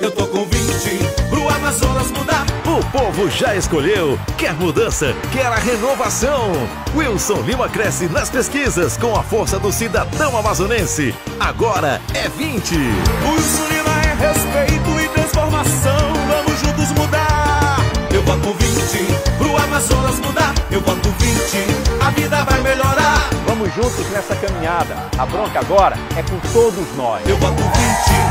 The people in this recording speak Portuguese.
Eu tô com 20 pro Amazonas mudar. O povo já escolheu. Quer mudança? Quer a renovação? Wilson Lima cresce nas pesquisas com a força do cidadão amazonense. Agora é 20. Wilson Lima é respeito e transformação. Vamos juntos mudar. Eu boto 20 pro Amazonas mudar. Eu boto 20, a vida vai melhorar. Vamos juntos nessa caminhada. A bronca agora é com todos nós. Eu boto 20